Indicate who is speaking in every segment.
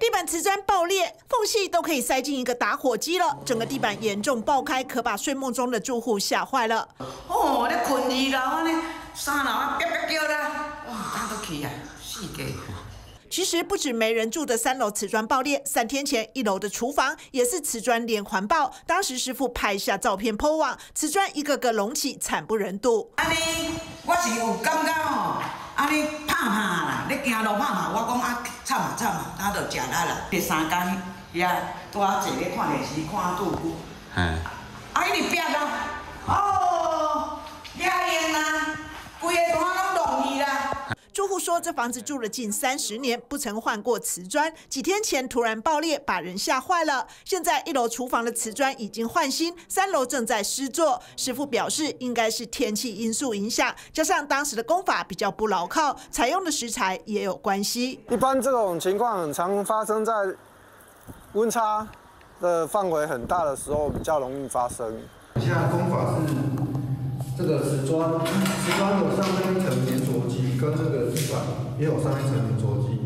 Speaker 1: 地板瓷砖爆裂，缝隙都可以塞进一个打火机了，整个地板严重爆开，可把睡梦中的住户吓坏了。
Speaker 2: 哦，咧困二楼安尼，三楼啊，别别叫啦，哇，打都起啊，四界。
Speaker 1: 其实不止没人住的三楼瓷砖爆裂，三天前一楼的厨房也是瓷砖连环爆。当时师傅拍下照片 PO 网，瓷砖一个个隆起，惨不忍睹。
Speaker 2: 安尼，我是有感觉吼，安尼拍拍啦，你行路拍拍，我讲啊惨啊惨啊，他就食力啦。第三天也拄啊坐咧看电视，看拄久。嗯。啊，伊直壁啦，哦，厉害啦，规个厝拢落去啦。
Speaker 1: 住户说，这房子住了近三十年，不曾换过瓷砖。几天前突然爆裂，把人吓坏了。现在一楼厨房的瓷砖已经换新，三楼正在施作。师傅表示，应该是天气因素影响，加上当时的工法比较不牢靠，采用的石材也有关系。
Speaker 3: 一般这种情况很常发生在温差的范围很大的时候，比较容易发生。
Speaker 4: 现在工法是这个瓷砖，瓷砖有上面一层粘着剂。跟这个地板也有上一层粘着剂，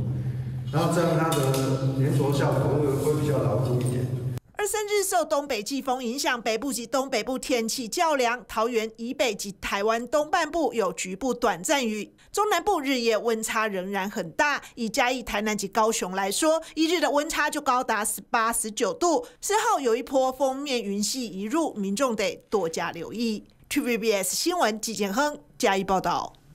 Speaker 4: 然后这样它的粘着效果会会比较牢固一点。
Speaker 1: 二三日受东北季风影响，北部及东北部天气较凉，桃园以北及台湾东半部有局部短暂雨，中南部日夜温差仍然很大。以嘉义、台南及高雄来说，一日的温差就高达十八、十九度。事后有一波封面云系移入，民众得多加留意。TVBS 新闻季建亨嘉义报道。